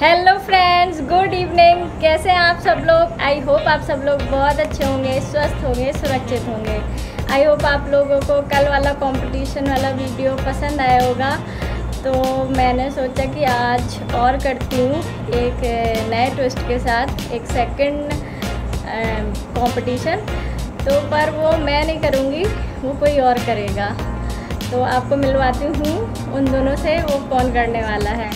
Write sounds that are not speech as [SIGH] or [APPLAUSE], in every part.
Hello friends good evening कैसे हैं आप सब लोग? आई होप आप सब लोग बहुत अच्छे होंगे, स्वस्थ होंगे, सुरक्षित होंगे। आई होप आप लोगों को कल वाला कंपटीशन वाला वीडियो पसंद आया होगा। तो मैंने सोचा कि आज और करती हूँ एक नए ट्विस्ट के साथ, एक सेकंड कंपटीशन तो पर वो मैं नहीं करूँगी, वो कोई और करेगा। तो आपको मिलवाती हूँ। उन दोनों से वो कौन करने वाला है।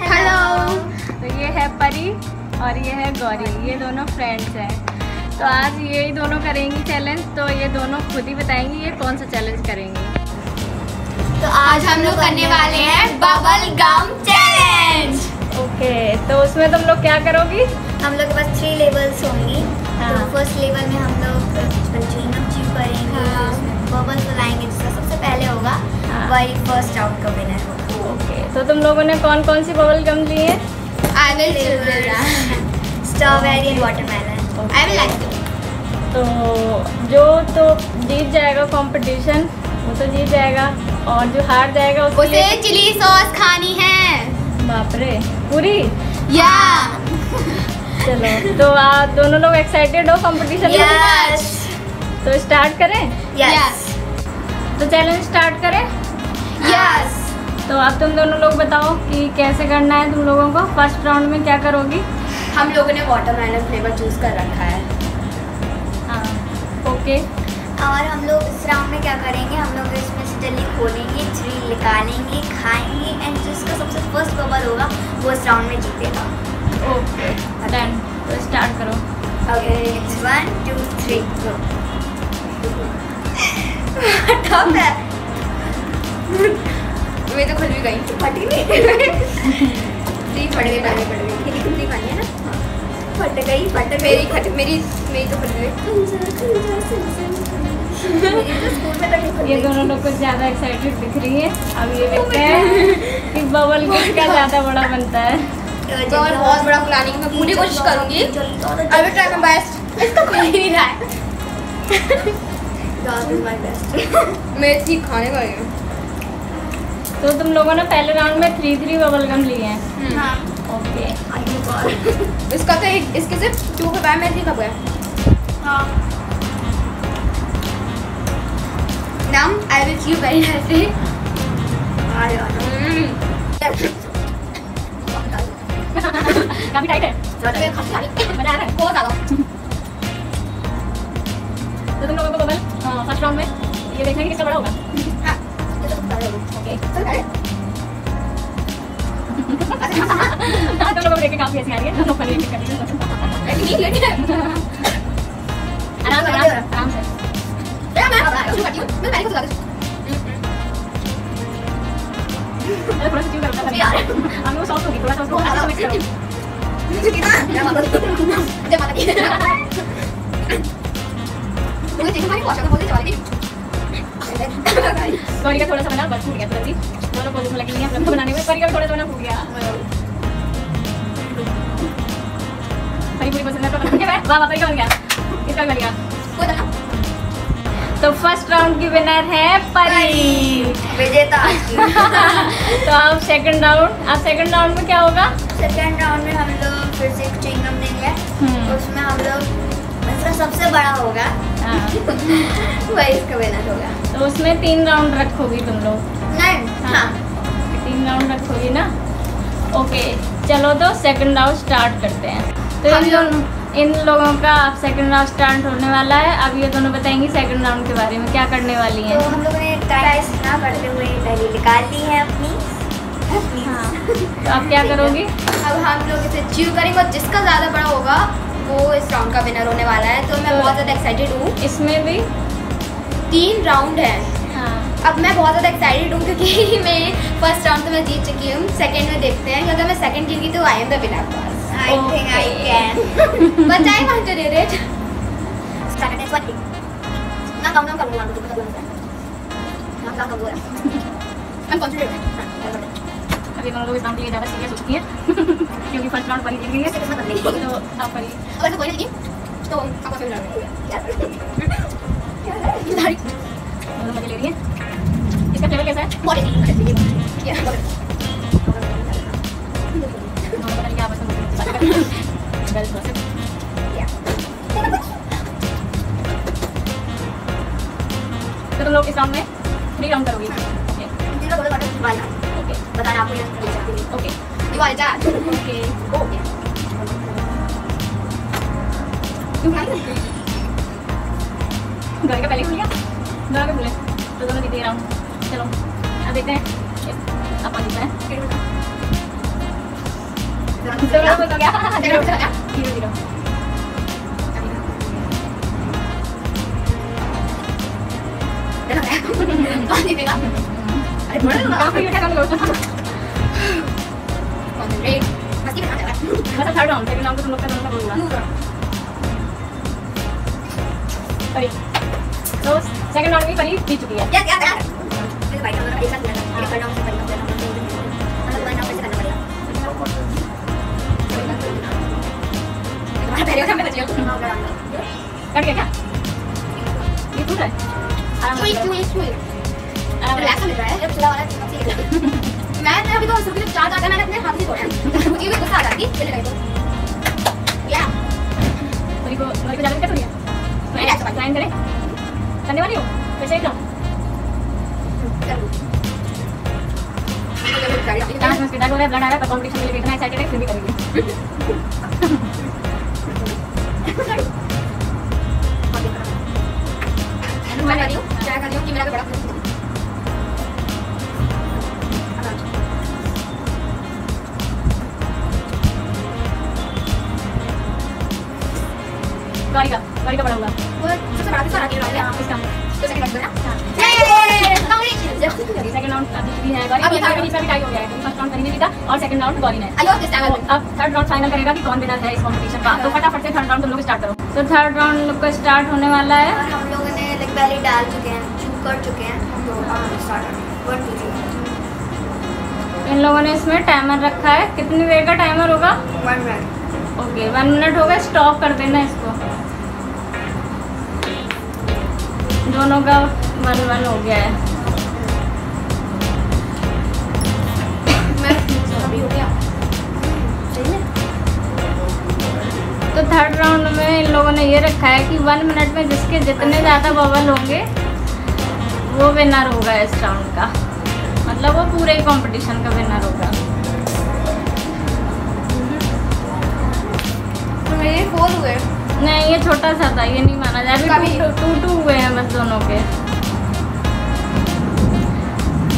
हेलो तो ये है परी और ये है गौरी। ये दोनों फ्रेंड्स हैं। तो आज ये ही दोनों करेंगी चैलेंज तो ये दोनों खुद ही बताएँगी ये कौन सा चैलेंज करेंगी। तो आज हम लोग करने वाले हैं बबल गम चैलेंज ओके तो उसमें तुम लोग क्या करोगी? हम लोग के पास थ्री लेवल्स होंगी। हाँ। तो फ़र्स्ट लेवल में हम लोग करेंगे हाँ। बबल्स बनाएँगे जिसका सबसे पहले होगा हाँ। वही फ़र्स्ट आउट का विनर होगा। ओके तो तुम लोगों ने कौन कौन सी बबल गम ली है? I will strawberry and watermelon I will like तो जो तो जीत जाएगा कंपटीशन वो तो जीत जाएगा और जो हार जाएगा उसके उसे चिली सॉस खानी है। बाप रे पूरी? या। चलो तो आप दोनों लोग एक्साइटेड हो कंपटीशन यस तो स्टार्ट करें? यस तो चैलेंज स्टार्ट करें? यस तो अब तुम दोनों लोग बताओ कि कैसे करना है तुम लोगों को? फ़र्स्ट राउंड में क्या करोगी? हम लोगों ने वाटरमेलन फ्लेवर चूज़ कर रखा है। हाँ ओके और हम लोग इस राउंड में क्या करेंगे? हम लोग इसमें से जल्दी खोलेंगे थ्री निकालेंगे खाएँगे एंड जिसका सबसे फ़र्स्ट बबल होगा वो इस राउंड में जीतेगा। ओके डन तो स्टार्ट करो। Okay one two three go tough है खुल भी गई। फटी नहीं। थ्री फट गई पहले फट गई। मेरी खुली खानी है ना? फट गई फट मेरी फट मेरी मेरी तो फट गई। तो फट। ये दोनों लोग कुछ ज़्यादा एक्साइटेड दिख रही है। अब ये देखते हैं कि बबल किसका ज़्यादा बड़ा बनता है। तो और बहुत बड़ा फुलाने की मैं पूरी कोशिश करूँगी। I will try my best इसका कोई नहीं रहा है। मैं ठीक खाने का ही। तो तुम लोगों ने पहले राउंड में थ्री थ्री बबल गम लिए हैं। हाँ। ओके इसका तो एक इसके सिर्फ़ टू का मैं थ्री का गया? हाँ। नाम I will you very happy काफ़ी टाइट है. आ रहा है बहुत ज़्यादा तो तुम लोगों को बबल फ़र्स्ट राउंड में ये देखना कि किसका बड़ा होगा। लोगों काफ़ी आ रही है। लोग पनीर टिक्का। आराम से थोड़ा सा चिल करो थोड़ा हमें वो सॉफ्ट होगी थोड़ा सा उसको मिक्स करो। गौरी [LAUGHS] का थोड़ा सा बना बस फूट गया तुरंत ही दोनों को लगी नहीं है। बनाने में का थोड़ा सा बना फूट गया। परी पूरी पसंद है तो बना के बैठ वाह वाह बन गया इसका बन गया तो फ़र्स्ट राउंड की विनर है परी। विजेता। [LAUGHS] तो अब सेकंड राउंड अब सेकंड राउंड में क्या होगा? सेकेंड राउंड में हम लोग फिर से चिंगम देंगे। उसमें हम लोग जिसका सबसे बड़ा होगा। हाँ, [LAUGHS] वही इसका विनर होगा। तो उसमें तीन राउंड रखोगी तुम लोग। नहीं हाँ। हाँ। तीन राउंड रखोगी ना? ओके चलो तो सेकंड राउंड स्टार्ट करते हैं। तो इन लोग- इन लोगों का अब सेकंड राउंड स्टार्ट होने वाला है अब ये दोनों बताएँगी सेकंड राउंड के बारे में क्या करने वाली तो हम लोगों ने टाइस ना करते हुए पहले निकाल ली है अपनी। हाँ। [LAUGHS] तो अब क्या करोगी? अब हम लोग इसे च्यू करेंगे और जिसका ज़्यादा बड़ा होगा वो इस राउंड का विनर होने वाला है। तो मैं तो- बहुत ज़्यादा एक्साइटेड हूँ। इसमें भी? तीन राउंड है। हाँ। अब मैं बहुत ज़्यादा एक्साइटेड हूँ क्योंकि [LAUGHS] मैं फ़र्स्ट राउंड तो मैं जीत चुकी हूँ। सेकंड में देखते हैं। अगर मैं सेकंड जीत गई तो I am the winner I think bacain aja dede sekarang next one Nggak kamu nggak kamu nang kamu nggak. Kamu Nggak kamu kan kontrol ya? nah, ya, tapi kalau lebih penting dapat sih ya sukses ya. [LAUGHS] yang di fast round paling ini ya. Itu apa nih. Apa ini? Oh, itu apa sih bilang ya. Tarik. Belum lagi. liriknya इसका flavour कैसा है बहुत tasty है क्या पसंद 12 percent. तो तुम लोग इस राउंड में थ्री राउंड करोगे ओके बताना आपको ओके ओके घर का पहले खुल गया घर का खुले तो दोनों कितने राउंड चलो अब देखते हैं अब दिखता है सेकंड राउंड में परी जीत चुकी है Yan, yan, yan. Ito ba? Ito ba? Isa, dua. Ito pa Pero kami na siya. Cut गया क्या ये टूट रहा है से sweet. आराम से रिलैक्स मिल रहा है जब चला वाला मैंने अभी तो सुबह चार चार मैंने अपने हाथ से तोड़ा मुझे भी गुस्सा आ जाती चले गए तो या परी को परी को जाकर क्या करिए Relax, क्लाइम करे करने वाली हो वैसे ही जाओ डांस में स्किट हो रहा है ब्लड आ रहा है पर कंपटीशन के लिए इतना एक्साइटेड है फिर भी करेंगे गौरी का गौरी का बड़ा होगा। वो सबसे बड़ा किस्सा रखी है इसका तो सेकंड करना हाँ। सेकंड राउंड अभी भी है गौरी अभी अभी third भी टाई हो गया है। फ़र्स्ट राउंड करीने जीता और सेकंड राउंड गौरी ने आई होप दिस टाइम तो अब थर्ड राउंड फाइनल करेगा कि कौन विनर है इस कंपटीशन का। तो फटाफट से थर्ड राउंड तुम लोग स्टार्ट करो। तो थर्ड राउंड का स्टार्ट होने वाला है। और हम लोगों ने लाइक पहले डाल चुके हैं कर चुके हैं। तो स्टार्ट इन लोगों ने इसमें टाइमर रखा है। कितनी देर का टाइमर होगा? One minute okay one minute हो गया स्टॉप कर देना इसको। दोनों का वन वन हो गया है। हो तो थर्ड राउंड में इन लोगों ने ये रखा है कि वन मिनट में जिसके जितने ज़्यादा बबल होंगे वो विनर होगा इस राउंड का। मतलब वो पूरे कंपटीशन का विनर होगा। तो मेरे फोर हुए। नहीं ये छोटा सा था ये नहीं माना जाए अभी टू टू हुए हैं बस दोनों के।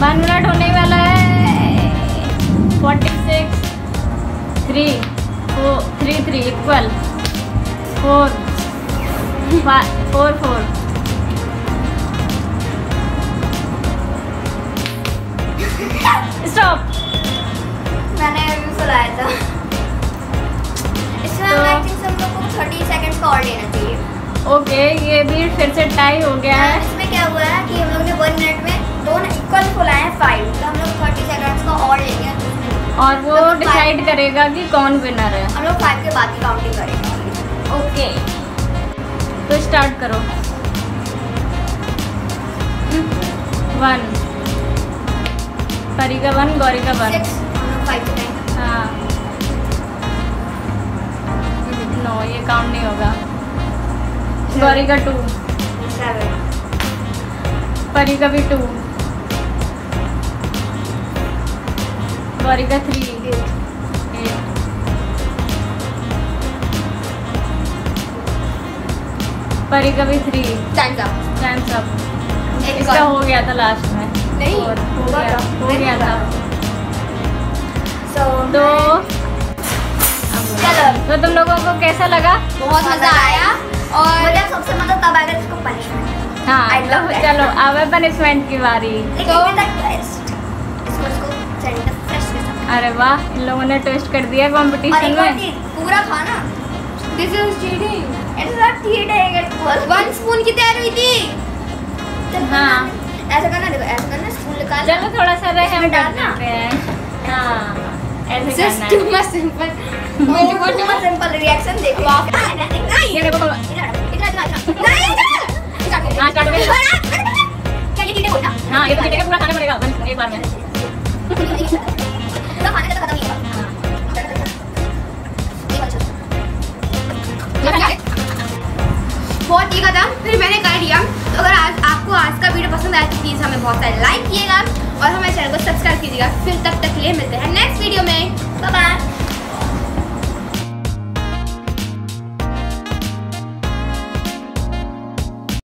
वन मिनट होने वाला है। Forty six three four three three equal four four four stop मैंने अभी सुनाया था। थर्टी सेकेंड्स का और लेना चाहिए। ओके ये भी फिर से टाई हो गया है इसमें क्या हुआ है कि हम लोग ने वन मिनट में दोनों इक्वल खुलाए हैं फाइव तो हम लोग थर्टी सेकेंड्स का और लेंगे तो और वो तो डिसाइड करेगा कि कौन विनर है। हम लोग फाइव के बाद की काउंटिंग करेंगे। ओके तो स्टार्ट करो। वन परी का वन गौरी का वन फाइव गौरी का टू परी का भी टू गौरी का थ्री परी का भी three times up times up इसका हो गया था लास्ट में. नहीं, हो गया। हो गया था. तो चलो. तो तुम लोगों को कैसा लगा? बहुत मज़ा आया. और मुझे सबसे मज़ा तब आएगा जिसको पनिशमेंट हाँ। तो चलो अब है पनिशमेंट की बारी। तो अरे वाह इन लोगों ने टेस्ट कर दिया कंपटीशन में। पूरा खाना this is cheating it's not cheating one spoon की तैयार हुई थी। हाँ। ऐसा करना देखो ऐसा करना स्पून निकाल चलो थोड़ा सा कर डालना। देते हैं। हाँ ऐसे दिस करना टू है। Much simple too simple reaction देखो। नहीं ये देखो बहुत फिर मैंने कर दिया अगर आज आपको आज का वीडियो पसंद आया तो प्लीज़ हमें बहुत सारे लाइक किएगा और हमारे चैनल को सब्सक्राइब कीजिएगा फिर तब तक के लिए मिलते हैं नेक्स्ट वीडियो में बाय